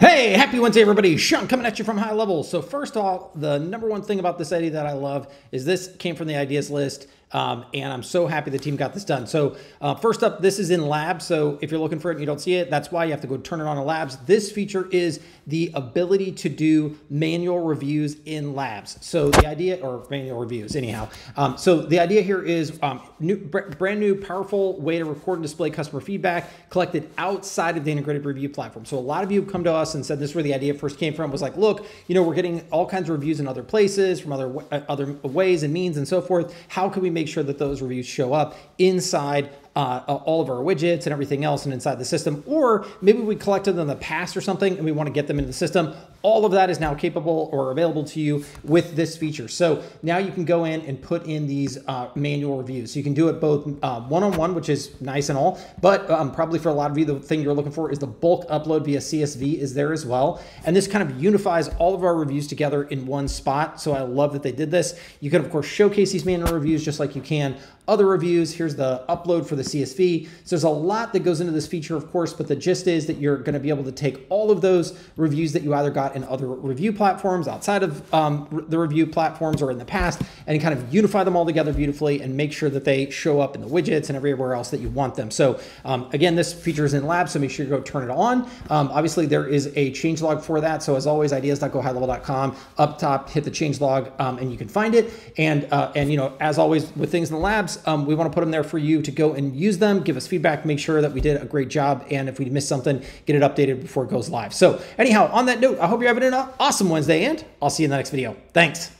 Hey, happy Wednesday, everybody. Sean coming at you from HighLevel. So, first off, the number one thing about this idea that I love is this came from the ideas list. Um, and I'm so happy the team got this done. So uh, first up, this is in labs. So if you're looking for it and you don't see it, that's why you have to go turn it on in labs. This feature is the ability to do manual reviews in labs. So the idea, or manual reviews anyhow. Um, so the idea here is um, new, brand new, powerful way to record and display customer feedback collected outside of the integrated review platform. So a lot of you have come to us and said this is where the idea first came from was like, look, you know, we're getting all kinds of reviews in other places from other, uh, other ways and means and so forth. How can we make sure that those reviews show up inside uh, all of our widgets and everything else and inside the system. Or maybe we collected them in the past or something and we want to get them into the system. All of that is now capable or available to you with this feature. So now you can go in and put in these uh, manual reviews. So you can do it both uh, one-on-one, which is nice and all, but um, probably for a lot of you, the thing you're looking for is the bulk upload via CSV is there as well. And this kind of unifies all of our reviews together in one spot. So I love that they did this. You can of course showcase these manual reviews just like you can other reviews. Here's the upload for the CSV. So there's a lot that goes into this feature, of course, but the gist is that you're going to be able to take all of those reviews that you either got in other review platforms outside of um, the review platforms or in the past and kind of unify them all together beautifully and make sure that they show up in the widgets and everywhere else that you want them. So um, again, this feature is in lab, so make sure you go turn it on. Um, obviously, there is a change log for that. So as always, ideas.gohighlevel.com up top, hit the change log um, and you can find it. And, uh, and, you know, as always with things in the labs, um, we want to put them there for you to go use them, give us feedback, make sure that we did a great job. And if we missed something, get it updated before it goes live. So anyhow, on that note, I hope you're having an awesome Wednesday and I'll see you in the next video. Thanks.